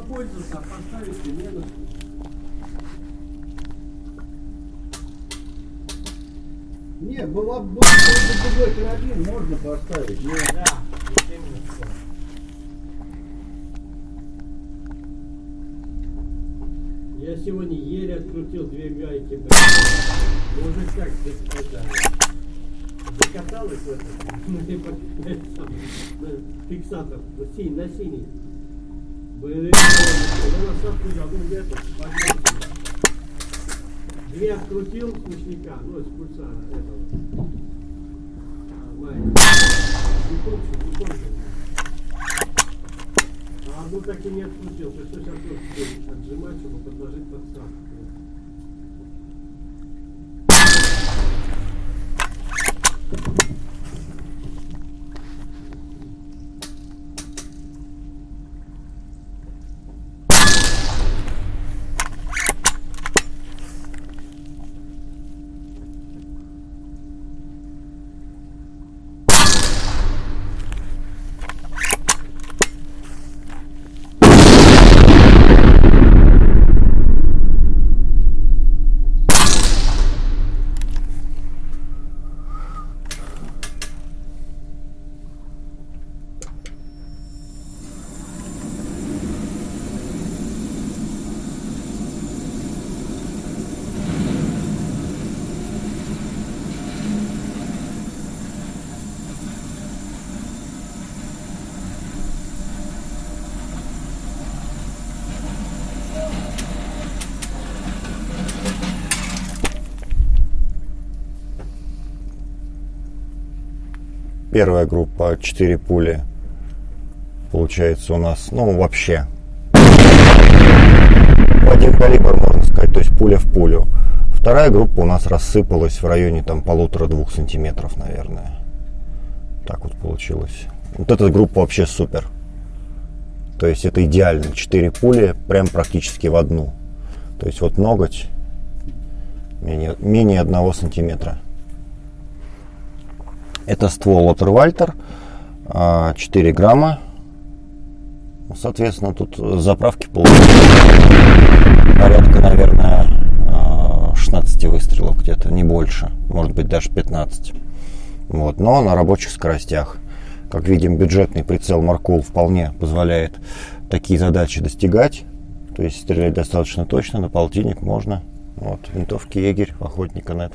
пользоваться, а поставить и не на. Не, была бы другой карабин, можно поставить. но Да, именно. Я сегодня еле открутил две гайки, блядь. Уже как это, закаталась в на фиксатор, на синий, на синий. Блин, ну, насадку я, ну, где-то, поднялся. Две открутил с мощника, ну, с пульсара этого. А, Майя. Японцы, японцы. А одну так и не открутил. Пришлось отжимать, чтобы подложить подставку. Первая группа 4 пули. Получается у нас, ну вообще. В один калибр, можно сказать, то есть пуля в пулю. Вторая группа у нас рассыпалась в районе там полутора-двух сантиметров, наверное. Так вот получилось. Вот эта группа вообще супер. То есть это идеально. Четыре пули прям практически в одну. То есть вот ноготь менее, менее одного сантиметра. Это ствол от Рвальтер, 4 грамма. Соответственно, тут заправки порядка, наверное, а, 16 выстрелов где-то, не больше. Может быть, даже 15. Вот. Но на рабочих скоростях. Как видим, бюджетный прицел Маркул вполне позволяет такие задачи достигать. То есть стрелять достаточно точно, на полтинник можно. Вот, винтовки Егерь, охотника нет.